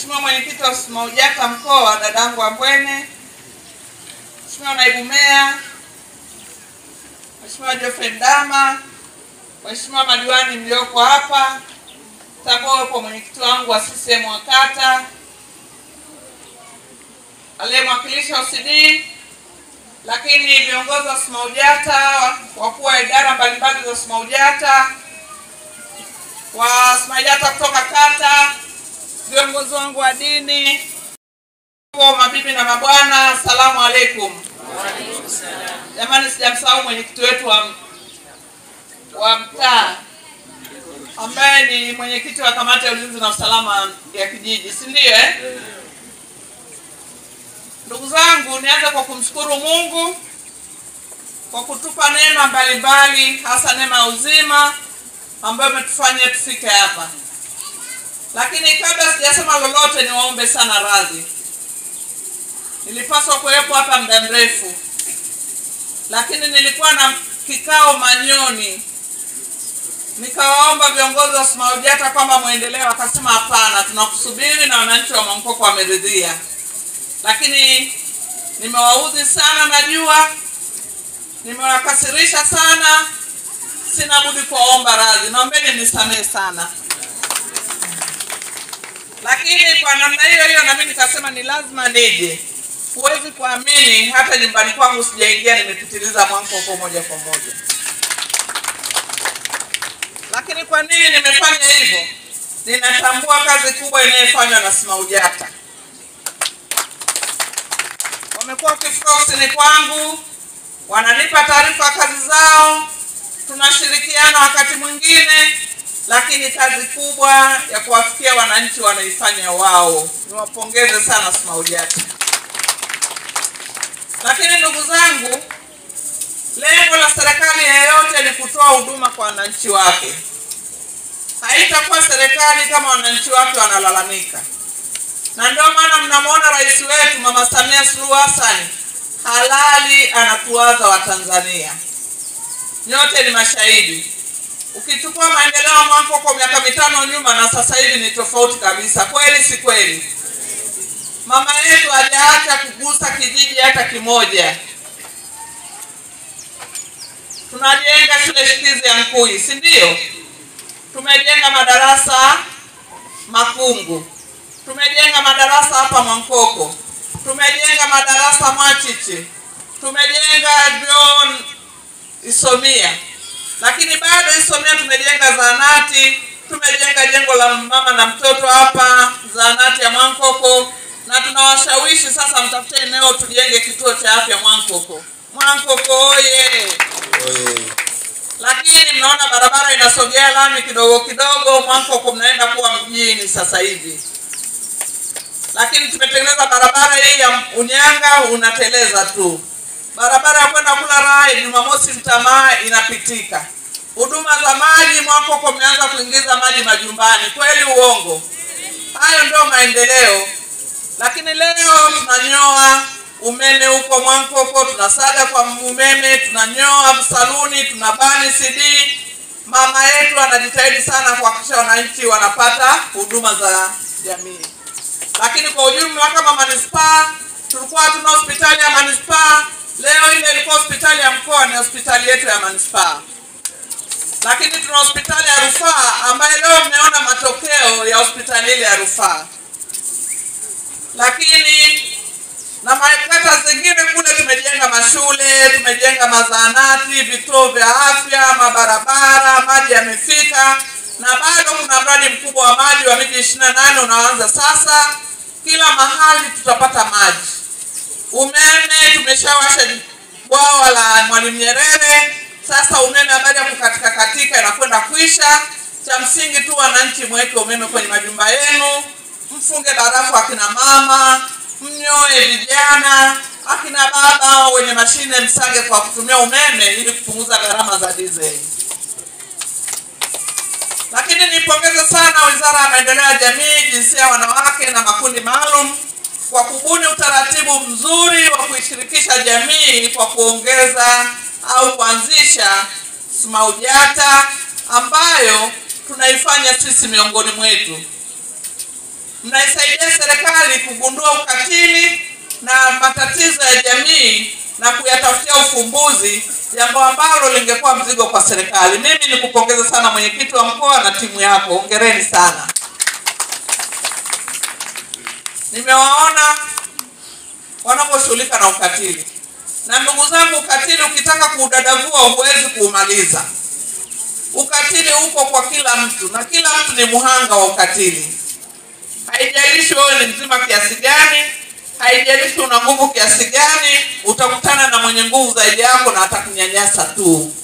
Mheshimiwa mwenyekiti wa SMAUJATA mkoa dadangu Ambwene, Mheshimiwa naibu meya, Mheshimiwa Geoffrey Ndama, Mheshimiwa madiwani mlioko hapa, tambua kwa mwenyekiti wangu wa CCM wa kata aliyemwakilisha OCD, lakini viongozi wa SMAUJATA, wakuu wa idara mbalimbali za SMAUJATA, wa SMAUJATA kutoka kata, viongozi wangu wa dini, mabibi na mabwana, salamu alaikum. Jamani, sijamsahau mwenyekiti wetu wa, wa mtaa ambaye ni mwenyekiti wa kamati ya ulinzi na usalama ya kijiji, si ndio eh? Ndugu zangu, nianze kwa kumshukuru Mungu kwa kutupa neema mbalimbali, hasa neema ya uzima ambayo imetufanya tufike hapa. Lakini kabla sijasema lolote, niwaombe sana radhi. Nilipaswa kuwepo hapa muda mrefu, lakini nilikuwa na kikao Manyoni, nikawaomba viongozi wa SMAUJATA kwamba mwendelee, wakasema hapana, tunakusubiri na wananchi wa Mwamkoko wameridhia. Lakini nimewaudhi sana, najua. Nimewakasirisha sana, sina budi kuwaomba radhi, naombeni nisamehe sana. Lakini kwa namna hiyo hiyo na mimi nikasema ni lazima nije. Huwezi kuamini, hata nyumbani kwangu sijaingia, nimepitiliza Mwankoko moja kwa moja. Lakini kwa nini nimefanya hivyo? Ninatambua kazi kubwa inayofanywa na SMAUJATA wamekuwa wakifika ofisini kwangu, wananipa taarifa kazi zao, tunashirikiana wakati mwingine, lakini kazi kubwa ya kuwafikia wananchi wanaifanya wao. Niwapongeze sana SMAUJATA. Lakini ndugu zangu, lengo la serikali yeyote ni kutoa huduma kwa wananchi wake. Haitakuwa serikali kama wananchi wake wanalalamika na ndio maana mnamwona rais wetu Mama Samia Suluhu Hassan halali anatuwaza Watanzania. Nyote ni mashahidi. Ukichukua maendeleo ya Mwankoko miaka mitano nyuma na sasa hivi ni tofauti kabisa. Kweli si kweli? Mama yetu hajaacha kugusa kijiji hata kimoja. Tunajenga shule shikizi ya mkui si ndio? Tumejenga madarasa Makungu tumejenga madarasa hapa Mwankoko, tumejenga madarasa Mwachichi, tumejenga John Isomia, lakini bado Isomia tumejenga zahanati, tumejenga jengo la mama na mtoto hapa zahanati ya Mwankoko, na tunawashawishi sasa mtafute eneo tujenge kituo cha afya Mwankoko. Mwankoko oye! Lakini mnaona barabara inasogea lami kidogo kidogo, Mwankoko mnaenda kuwa mjini sasa hivi lakini tumetengeneza barabara hii ya Unyanga unateleza tu. Barabara ya kwenda kula raha Jumamosi mtamaa inapitika. Huduma za maji Mwankoko mmeanza kuingiza maji majumbani, kweli uongo? Hayo ndio maendeleo. Lakini leo tunanyoa umeme huko Mwankoko, tunasaga kwa umeme, tunanyoa saluni, tunabani CD. Mama yetu anajitahidi sana kuhakikisha wananchi wanapata huduma za jamii lakini kwa ujumla kama manispaa tulikuwa tuna hospitali ya manispaa. Ni hospitali yetu ya manispaa, lakini tuna hospitali ya rufaa ambayo leo mmeona matokeo ya hospitali ile ya rufaa, lakini na makata zingine kule tumejenga mashule, tumejenga mazahanati, vituo vya afya, mabarabara, maji yamefika, na bado kuna mradi mkubwa wa maji wa miji ishirini na nane unaanza sasa. Kila mahali tutapata maji. Umeme tumeshawasha Mwalimu Nyerere, sasa umeme baada ya kukatika katika inakwenda kuisha. Cha msingi tu wananchi mweke umeme kwenye majumba yenu, mfunge barafu akina mama, mnyoe vijana, akina baba wenye mashine msage kwa kutumia umeme ili kupunguza gharama za dizeli. Lakini nipongeze sana Wizara ya Maendeleo ya Jamii, Jinsia, Wanawake na Makundi Maalum kwa kubuni utaratibu mzuri wa kuishirikisha jamii kwa kuongeza au kuanzisha SMAUJATA ambayo tunaifanya sisi miongoni mwetu. mnaisaidia serikali kugundua ukatili na matatizo ya jamii na kuyatafutia ufumbuzi, jambo ambalo lingekuwa mzigo kwa serikali. Mimi nikupongeze sana mwenyekiti wa mkoa na timu yako, hongereni sana. Nimewaona wanaposhughulika na ukatili, na ndugu zangu, ukatili ukitaka kuudadavua huwezi kuumaliza. Ukatili uko kwa kila mtu na kila mtu ni mhanga wa ukatili. Haijalishi wewe ni mzima kiasi gani, haijalishi una nguvu kiasi gani, utakutana na mwenye nguvu zaidi yako na atakunyanyasa tu.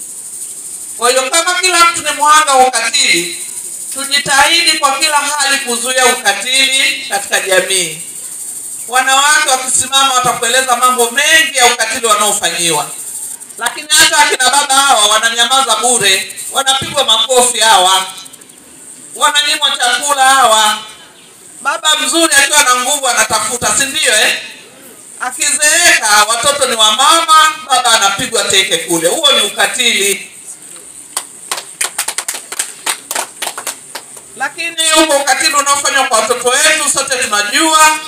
Kwa hiyo kama kila mtu ni mhanga wa ukatili, tujitahidi kwa kila hali kuzuia ukatili katika jamii. Wanawake wakisimama watakueleza mambo mengi ya ukatili wanaofanyiwa, lakini hata akina baba hawa wananyamaza bure, wanapigwa makofi hawa, wananyimwa chakula hawa. Baba mzuri akiwa na nguvu anatafuta, si ndio eh? Akizeeka watoto ni wa mama, baba anapigwa teke kule. Huo ni ukatili. Lakini huko ukatili unaofanywa kwa watoto wetu sote tunajua.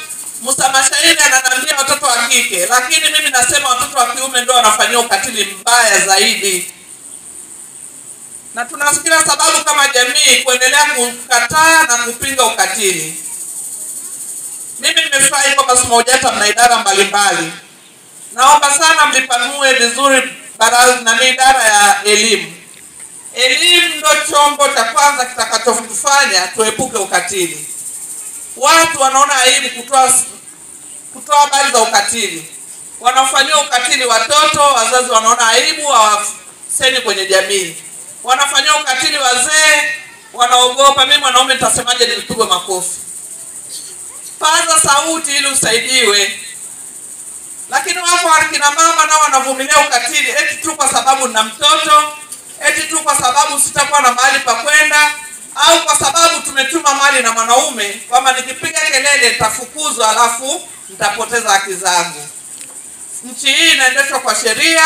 Musa Mashairi ananiambia watoto wa kike, lakini mimi nasema watoto wa kiume ndio wanafanyiwa ukatili mbaya zaidi, na tunasikia sababu kama jamii kuendelea kukataa na kupinga ukatili. Mimi nimefurahi kwamba SMAUJATA mna idara mbalimbali. Naomba sana mlipanue vizuri baraza na idara ya elimu. Elimu ndo chombo cha kwanza kitakachotufanya tuepuke ukatili. Watu wanaona aibu kutoa kutoa habari za ukatili, wanaofanyiwa ukatili watoto, wazazi wanaona aibu, hawasemi kwenye jamii. Wanafanyiwa ukatili wazee, wanaogopa, mimi mwanaume nitasemaje nilipigwe makofi? Paza sauti ili usaidiwe. Lakini wapo akina mama nao wanavumilia ukatili eti tu kwa sababu na mtoto, eti tu kwa sababu sitakuwa na mahali pa kwenda, au kwa sababu tumetuma mali na mwanaume kwamba nikipiga kelele nitafukuzwa, alafu nitapoteza haki zangu. Nchi hii inaendeshwa kwa sheria,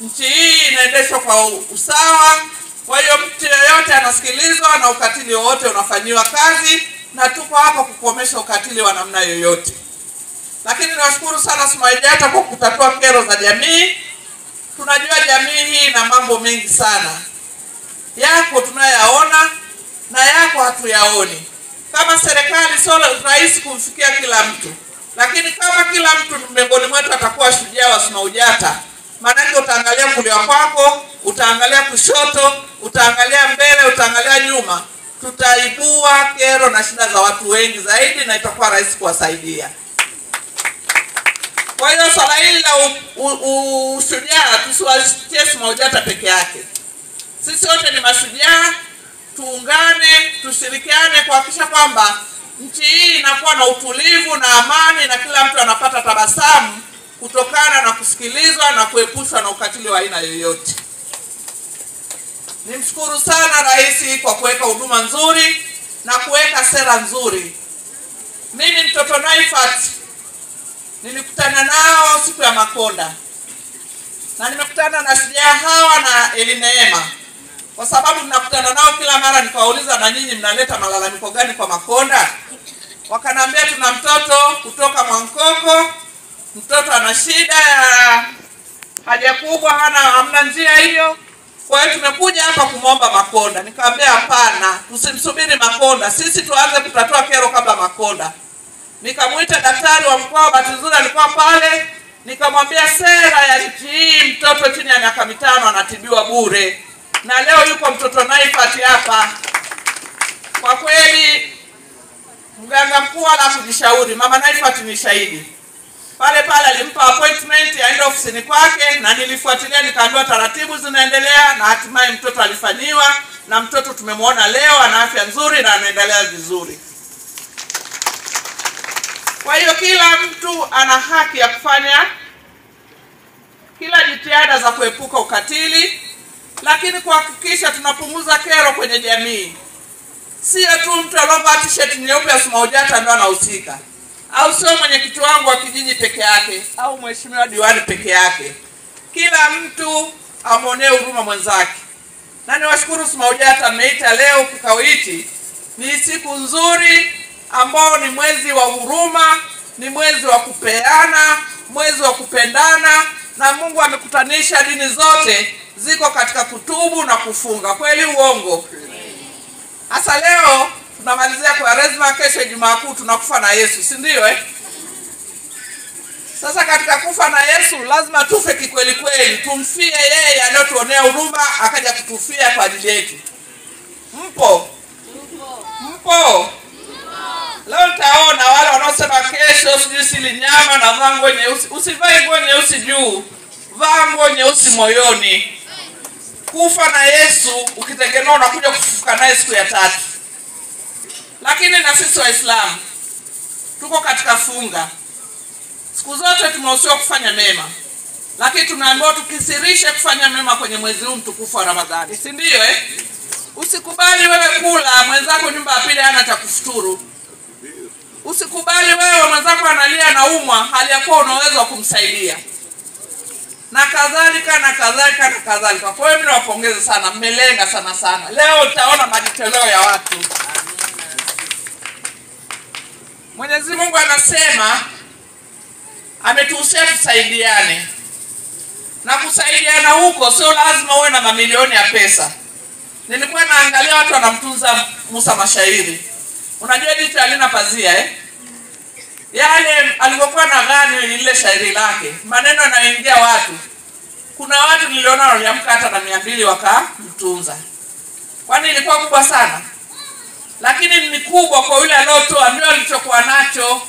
nchi hii inaendeshwa kwa usawa. Kwa hiyo mtu yeyote anasikilizwa na ukatili wowote unafanyiwa kazi, na tuko hapa kukomesha ukatili wa namna yoyote. Lakini nawashukuru sana SMAUJATA kwa kutatua kero za jamii. Tunajua jamii hii ina mambo mengi sana, yako tunayaona na yako hatuyaoni. Kama serikali sio rahisi kumfikia kila mtu, lakini kama kila mtu miongoni mwetu atakuwa shujaa wa SMAUJATA, maanake utaangalia kulia kwako, utaangalia kushoto, utaangalia mbele, utaangalia nyuma, tutaibua kero na shida za watu wengi zaidi, na itakuwa rahisi kuwasaidia. Kwa hiyo swala hili la ushujaa tusiwasitie SMAUJATA peke yake. Sisi wote ni mashujaa, tuungane, tushirikiane kuhakikisha kwamba nchi hii inakuwa na utulivu na amani na kila mtu anapata tabasamu kutokana na kusikilizwa na kuepushwa na ukatili wa aina yoyote. Nimshukuru sana Rais kwa kuweka huduma nzuri na kuweka sera nzuri. Mimi mtoto Naifat nilikutana nao siku ya Makonda na nimekutana na shujaa hawa na Elineema kwa sababu ninakutana nao kila mara, nikawauliza na nyinyi mnaleta malalamiko gani kwa Makonda? Wakanambia tuna mtoto kutoka Mwankoko, mtoto ana shida ya haja kubwa, hana hamna njia hiyo, kwa hiyo tumekuja hapa kumwomba Makonda. Nikamwambia hapana, tusimsubiri Makonda, sisi tuanze kutatua kero kabla Makonda. Nikamwita daktari wa mkoa, bahati nzuri alikuwa pale, nikamwambia sera ya nchi hii, mtoto chini ya miaka mitano anatibiwa bure na leo yuko mtoto Naifati hapa. Kwa kweli mganga mkuu wala kujishauri, mama Naifati ni shahidi pale pale, alimpa appointment aende ofisini kwake, na nilifuatilia nikaambiwa taratibu zinaendelea, na hatimaye mtoto alifanyiwa, na mtoto tumemwona leo ana afya nzuri na anaendelea vizuri. Kwa hiyo kila mtu ana haki ya kufanya kila jitihada za kuepuka ukatili lakini kuhakikisha tunapunguza kero kwenye jamii. Sio tu mtu aliovaa t-shirt nyeupe ya SMAUJATA ndio anahusika, au sio mwenyekiti wangu wa kijiji peke yake, au mheshimiwa diwani peke yake. Kila mtu amwonee huruma mwenzake, na niwashukuru SMAUJATA mmeita leo kikao hichi. Ni siku nzuri ambao ni mwezi wa huruma, ni mwezi wa kupeana, mwezi wa kupendana, na Mungu amekutanisha dini zote ziko katika kutubu na kufunga. Kweli uongo? Hasa leo tunamalizia Kwaresma, kesho Ijumaa Kuu tunakufa na Yesu, si ndio eh? Sasa katika kufa na Yesu lazima tufe kikweli kweli, tumfie yeye aliyotuonea huruma akaja kutufia kwa ajili yetu. Mpo? Mpo? Leo nitaona wale wanaosema kesho sijui sili nyama na vaa nguo nyeusi. Usivae nguo nyeusi juu, vaa nguo nyeusi moyoni. Kufa na Yesu ukitegemea unakuja kufufuka naye siku ya tatu. Lakini na sisi Waislamu tuko katika funga siku zote tumehusiwa kufanya mema, lakini tunaambiwa tukisirishe kufanya mema kwenye mwezi huu mtukufu wa Ramadhani, si ndio eh? Usikubali wewe kula mwenzako nyumba ya pili hana cha kufuturu. Usikubali wewe mwenzako analia na umwa hali ya kuwa kumsaidia, na kadhalika na kadhalika na kadhalika. Kwa hiyo mimi nawapongeza sana, mmelenga sana sana. Leo utaona majitoleo ya watu. Mwenyezi Mungu anasema ametuhusia tusaidiane, na kusaidiana huko sio lazima uwe na mamilioni ya pesa. Nilikuwa naangalia watu wanamtunza Musa mashairi, unajua jicho halina pazia eh? Yale alivyokuwa na gani lile shairi lake, maneno yanayoingia watu. Kuna watu niliona waliamka hata na mia mbili wakamtunza, kwani ilikuwa kubwa sana, lakini ni kubwa kwa yule aliotoa, ndio alichokuwa nacho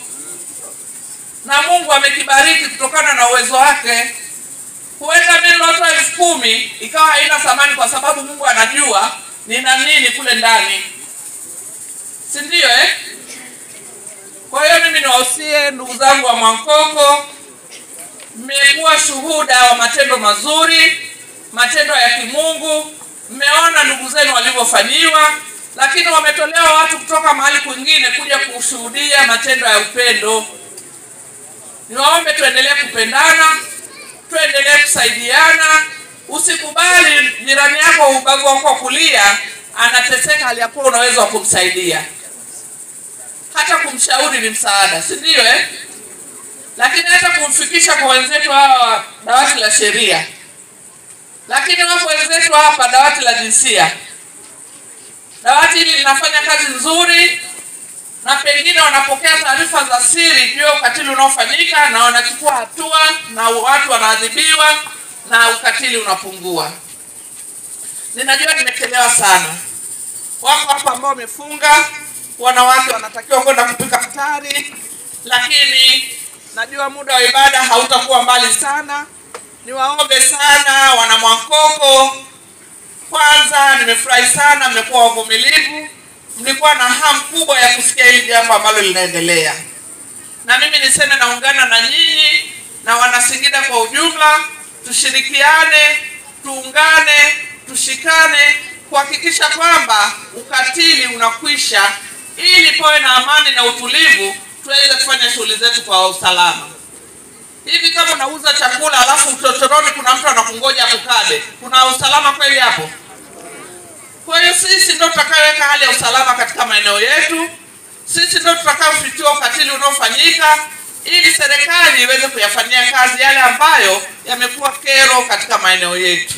na Mungu amekibariki kutokana na uwezo wake. Huenda mimi nilotoa elfu kumi ikawa haina thamani, kwa sababu Mungu anajua nina nini kule ndani, si ndio eh? Kwa hiyo mimi niwausie ndugu zangu wa Mwankoko, mmekuwa shuhuda wa matendo mazuri, matendo ya kimungu. Mmeona ndugu zenu walivyofanyiwa, lakini wametolewa watu kutoka mahali kwingine kuja kushuhudia matendo ya upendo. Niwaombe tuendelee kupendana, tuendelee kusaidiana. Usikubali jirani yako ubavu wako kulia anateseka, hali ya kuwa unaweza kumsaidia, hata kumshauri ni msaada, si ndio eh? Lakini hata kumfikisha kwa wenzetu hawa dawati la sheria, lakini wapo wenzetu hapa dawati la jinsia. Dawati hili linafanya kazi nzuri na pengine wanapokea taarifa za siri juu ya ukatili unaofanyika na wanachukua hatua na watu wanaadhibiwa na ukatili unapungua. Ninajua nimechelewa sana, wako hapa ambao wamefunga, wanawake wanatakiwa kwenda kupika futari, lakini najua muda wa ibada hautakuwa mbali sana. Niwaombe sana wana Mwankoko, kwanza nimefurahi sana, mmekuwa wavumilivu mlikuwa na hamu kubwa ya kusikia hili jambo ambalo linaendelea, na mimi niseme naungana na nyinyi na Wanasingida kwa ujumla, tushirikiane, tuungane, tushikane kuhakikisha kwamba ukatili unakwisha, ili pawe na amani na utulivu, tuweze kufanya shughuli zetu kwa usalama. Hivi kama unauza chakula alafu uchochoroni kuna mtu anakungoja akukabe, kuna usalama kweli hapo? Kwa hiyo sisi ndio tutakayeweka hali ya usalama katika maeneo yetu. Sisi ndio tutakayofichua ukatili unaofanyika ili serikali iweze kuyafanyia kazi yale ambayo yamekuwa kero katika maeneo yetu.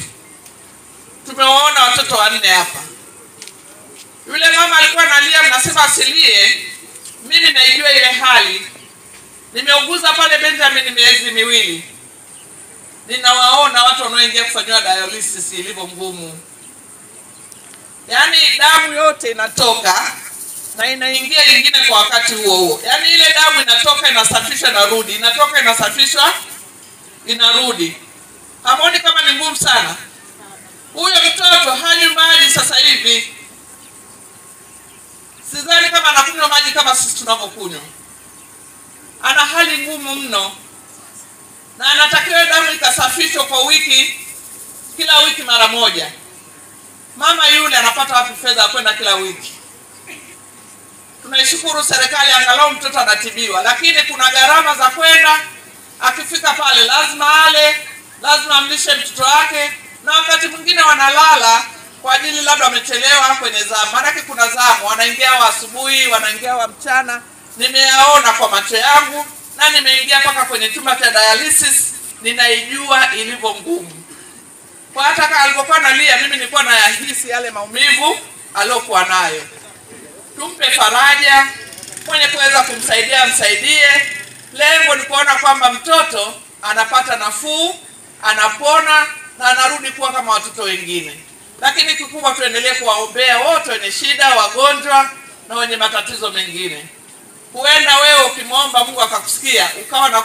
Tumewaona watoto wanne hapa. Yule mama alikuwa analia, mnasema asilie. Mimi naijua ile hali, nimeuguza pale Benjamin miezi miwili, ninawaona watu wanaoingia kufanyiwa dialysis ilivyo ngumu yaani damu yote inatoka na inaingia ingine kwa wakati huo huo. Yaani ile damu inatoka inasafishwa, inarudi, inatoka inasafishwa, inarudi. Hamoni kama ni ngumu sana? Huyo mtoto hanywi maji sasa hivi, sidhani kama anakunywa maji kama sisi tunavyokunywa. Ana hali ngumu mno, na anatakiwa damu ikasafishwa kwa wiki, kila wiki mara moja. Mama yule anapata wapi fedha ya kwenda kila wiki? Tunaishukuru serikali, angalau mtoto anatibiwa, lakini kuna gharama za kwenda. Akifika pale lazima ale, lazima amlishe mtoto wake, na wakati mwingine wanalala kwa ajili labda wamechelewa kwenye zamu, maanake kuna zamu, wanaingia wa asubuhi, wanaingia wa mchana. Nimeyaona kwa macho yangu na nimeingia mpaka kwenye chumba cha dialysis, ninaijua ilivyo ngumu. Kwa hata kama alipokuwa analia, mimi nilikuwa nayahisi yale maumivu aliyokuwa nayo. Tumpe faraja, mwenye kuweza kumsaidia amsaidie. Lengo ni kuona kwamba mtoto anapata nafuu, anapona na anarudi kuwa kama watoto wengine. Lakini kikubwa tuendelee kuwaombea wote wenye shida, wagonjwa na wenye matatizo mengine. Huenda wewe ukimwomba Mungu akakusikia ukawa na